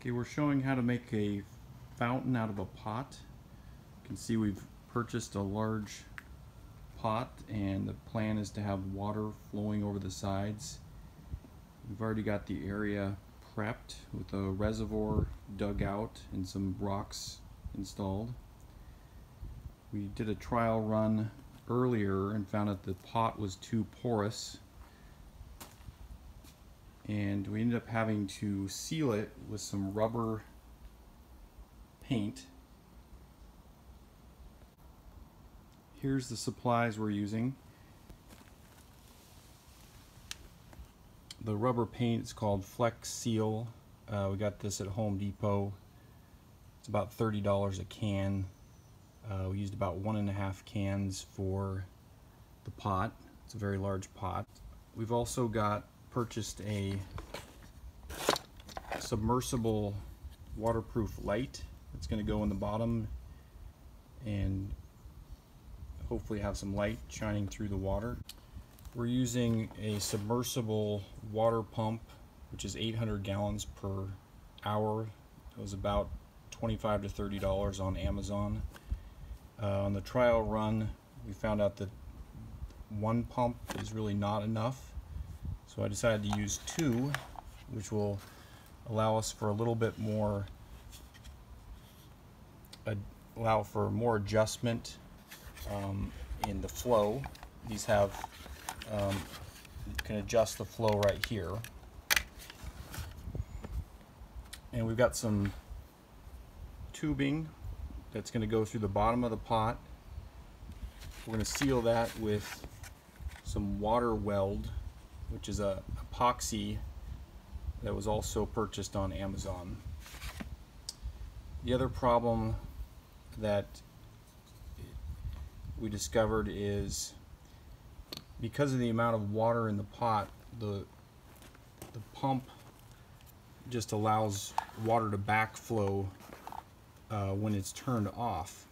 Okay, we're showing how to make a fountain out of a pot. You can see we've purchased a large pot and the plan is to have water flowing over the sides. We've already got the area prepped with a reservoir dug out and some rocks installed. We did a trial run earlier and found that the pot was too porous and we ended up having to seal it with some rubber paint. Here's the supplies we're using. The rubber paint is called Flex Seal. Uh, we got this at Home Depot. It's about $30 a can. Uh, we used about one and a half cans for the pot. It's a very large pot. We've also got purchased a submersible waterproof light that's going to go in the bottom and hopefully have some light shining through the water. We're using a submersible water pump which is 800 gallons per hour. It was about 25 to 30 dollars on Amazon. Uh, on the trial run we found out that one pump is really not enough so I decided to use two, which will allow us for a little bit more, uh, allow for more adjustment um, in the flow. These have, um, can adjust the flow right here. And we've got some tubing that's going to go through the bottom of the pot. We're going to seal that with some water weld which is a epoxy that was also purchased on Amazon. The other problem that we discovered is because of the amount of water in the pot, the, the pump just allows water to backflow uh, when it's turned off.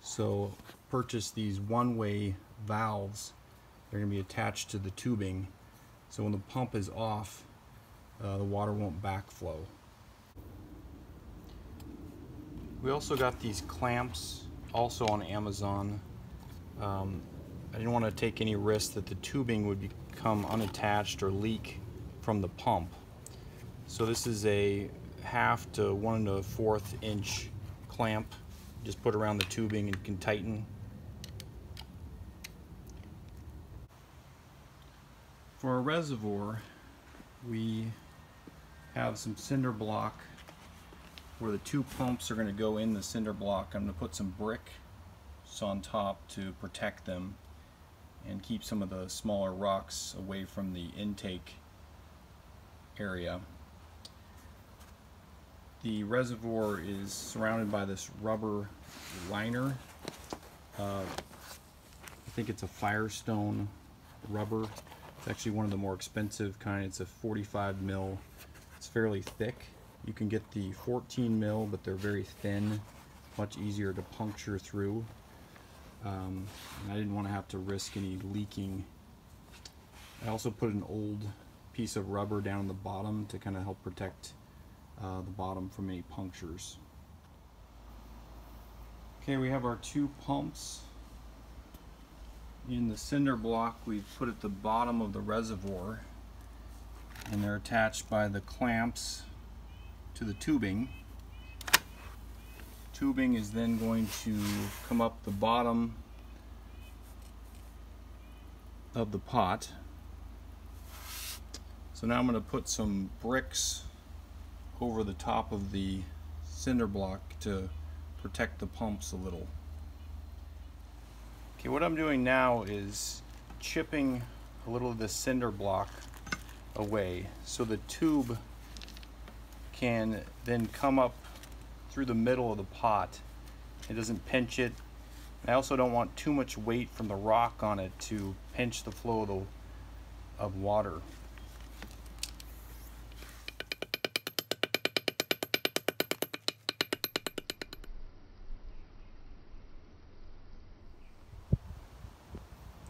So purchase these one-way valves. They're going to be attached to the tubing so when the pump is off, uh, the water won't backflow. We also got these clamps also on Amazon. Um, I didn't want to take any risk that the tubing would become unattached or leak from the pump. So this is a half to one and a fourth inch clamp. Just put around the tubing and can tighten For a reservoir, we have some cinder block where the two pumps are going to go in the cinder block. I'm going to put some brick on top to protect them and keep some of the smaller rocks away from the intake area. The reservoir is surrounded by this rubber liner. Uh, I think it's a Firestone rubber it's actually one of the more expensive kind. It's a 45 mil. It's fairly thick. You can get the 14 mil, but they're very thin, much easier to puncture through. Um, I didn't want to have to risk any leaking. I also put an old piece of rubber down the bottom to kind of help protect uh, the bottom from any punctures. Okay, we have our two pumps in the cinder block we've put at the bottom of the reservoir and they're attached by the clamps to the tubing. Tubing is then going to come up the bottom of the pot. So now I'm going to put some bricks over the top of the cinder block to protect the pumps a little. Okay, what I'm doing now is chipping a little of the cinder block away so the tube can then come up through the middle of the pot. It doesn't pinch it. I also don't want too much weight from the rock on it to pinch the flow of, the, of water.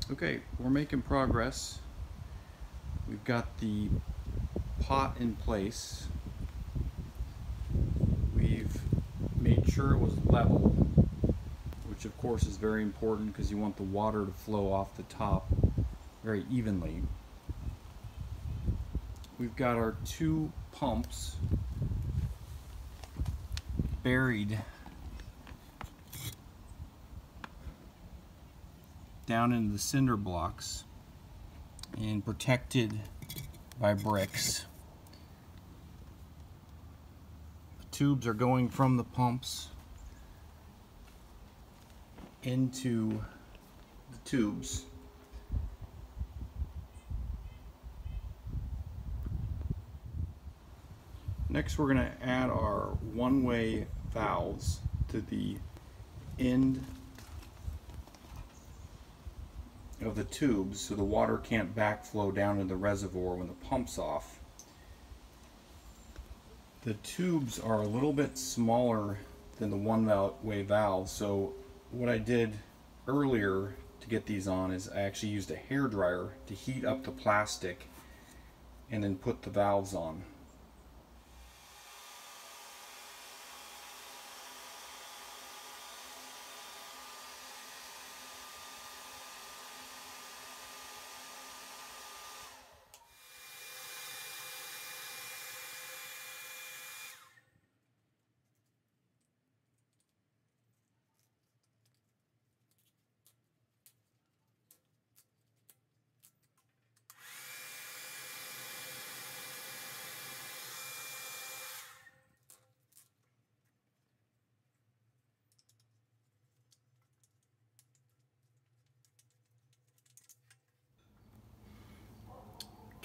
Okay, we're making progress. We've got the pot in place. We've made sure it was level, which of course is very important because you want the water to flow off the top very evenly. We've got our two pumps buried down into the cinder blocks and protected by bricks. The tubes are going from the pumps into the tubes. Next we're going to add our one-way valves to the end of the tubes so the water can't backflow down in the reservoir when the pump's off. The tubes are a little bit smaller than the one-way valve so what I did earlier to get these on is I actually used a hair dryer to heat up the plastic and then put the valves on.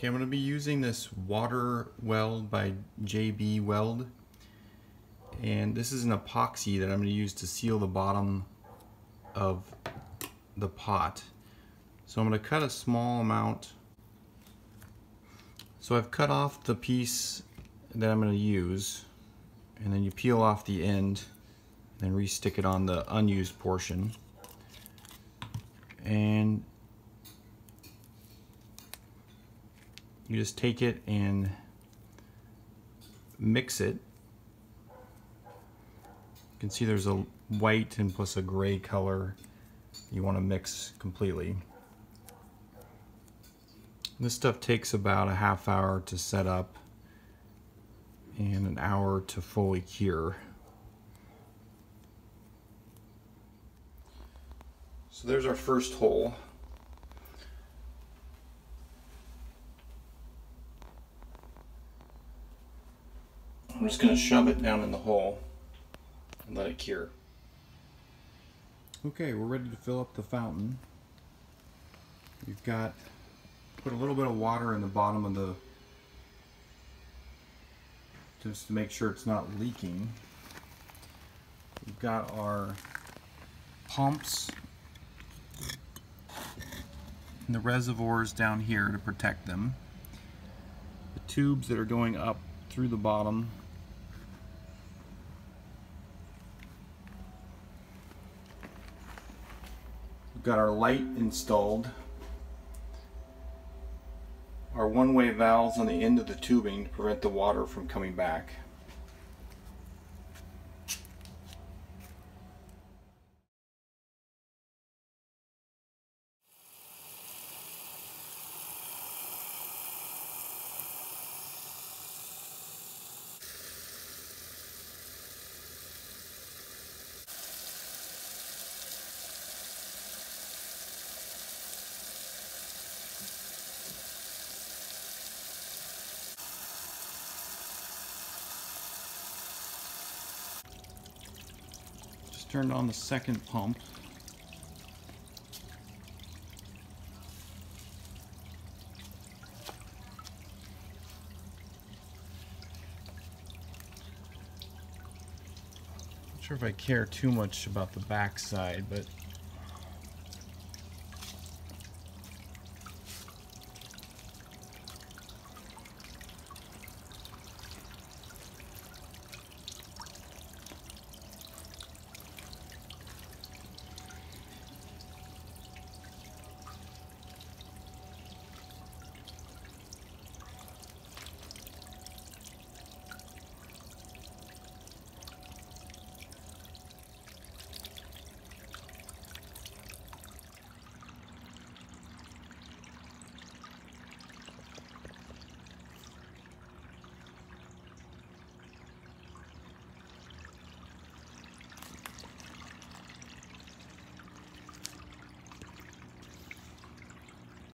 Okay, I'm going to be using this water weld by JB Weld. And this is an epoxy that I'm going to use to seal the bottom of the pot. So I'm going to cut a small amount. So I've cut off the piece that I'm going to use. And then you peel off the end and re-stick it on the unused portion. And you just take it and mix it. You can see there's a white and plus a gray color you want to mix completely. This stuff takes about a half hour to set up and an hour to fully cure. So there's our first hole. I'm just going to shove it down in the hole and let it cure. Okay, we're ready to fill up the fountain. We've got, put a little bit of water in the bottom of the, just to make sure it's not leaking. We've got our pumps and the reservoirs down here to protect them. The tubes that are going up through the bottom got our light installed. Our one-way valves on the end of the tubing to prevent the water from coming back. Turned on the second pump. Not sure if I care too much about the backside, but